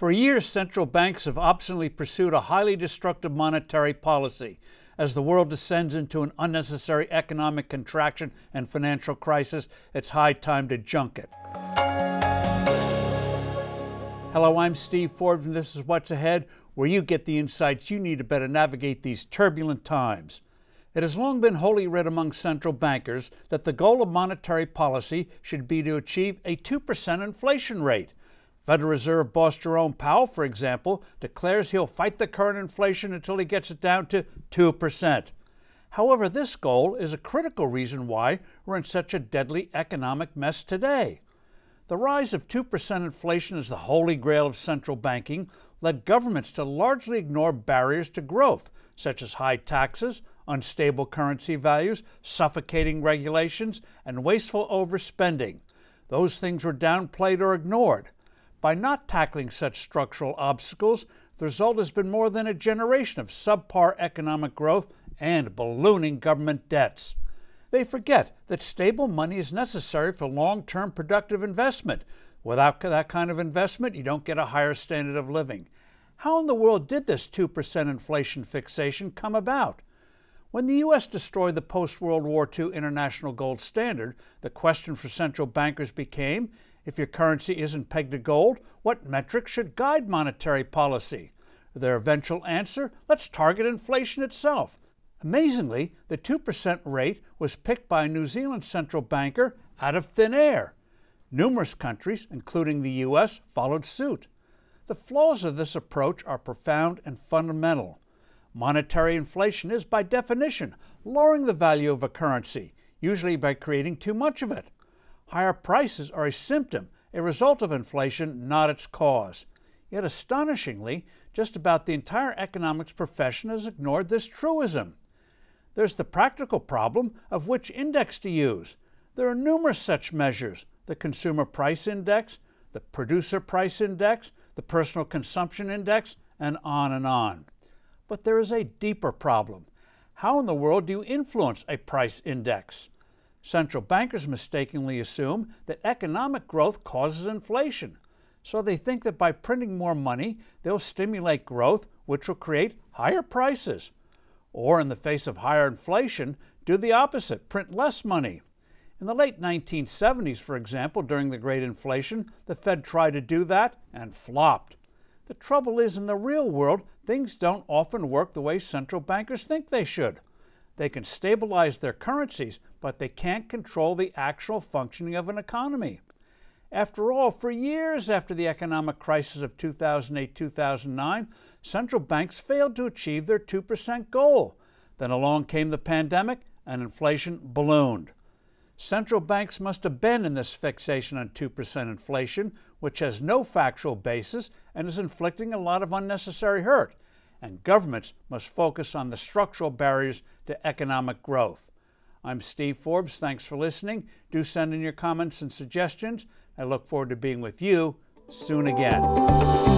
For years, central banks have obstinately pursued a highly destructive monetary policy. As the world descends into an unnecessary economic contraction and financial crisis, it's high time to junk it. Hello, I'm Steve Forbes, and this is What's Ahead, where you get the insights you need to better navigate these turbulent times. It has long been wholly read among central bankers that the goal of monetary policy should be to achieve a 2% inflation rate. Federal Reserve boss Jerome Powell, for example, declares he'll fight the current inflation until he gets it down to 2%. However, this goal is a critical reason why we're in such a deadly economic mess today. The rise of 2% inflation as the holy grail of central banking led governments to largely ignore barriers to growth, such as high taxes, unstable currency values, suffocating regulations, and wasteful overspending. Those things were downplayed or ignored. By not tackling such structural obstacles, the result has been more than a generation of subpar economic growth and ballooning government debts. They forget that stable money is necessary for long term productive investment. Without that kind of investment, you don't get a higher standard of living. How in the world did this 2% inflation fixation come about? When the U.S. destroyed the post World War II international gold standard, the question for central bankers became if your currency isn't pegged to gold, what metrics should guide monetary policy? Their eventual answer let's target inflation itself. Amazingly, the 2% rate was picked by a New Zealand central banker out of thin air. Numerous countries, including the U.S., followed suit. The flaws of this approach are profound and fundamental. Monetary inflation is, by definition, lowering the value of a currency, usually by creating too much of it. Higher prices are a symptom, a result of inflation, not its cause. Yet astonishingly, just about the entire economics profession has ignored this truism. There's the practical problem of which index to use. There are numerous such measures the Consumer Price Index, the Producer Price Index, the Personal Consumption Index, and on and on. But there is a deeper problem. How in the world do you influence a price index? Central bankers mistakenly assume that economic growth causes inflation. So they think that by printing more money, they'll stimulate growth, which will create higher prices. Or, in the face of higher inflation, do the opposite print less money. In the late 1970s, for example, during the Great Inflation, the Fed tried to do that and flopped. The trouble is, in the real world, things don't often work the way central bankers think they should. They can stabilize their currencies, but they can't control the actual functioning of an economy. After all, for years after the economic crisis of 2008 2009, central banks failed to achieve their 2% goal. Then along came the pandemic and inflation ballooned. Central banks must abandon this fixation on 2% inflation, which has no factual basis and is inflicting a lot of unnecessary hurt. And governments must focus on the structural barriers to economic growth. I'm Steve Forbes. Thanks for listening. Do send in your comments and suggestions. I look forward to being with you soon again.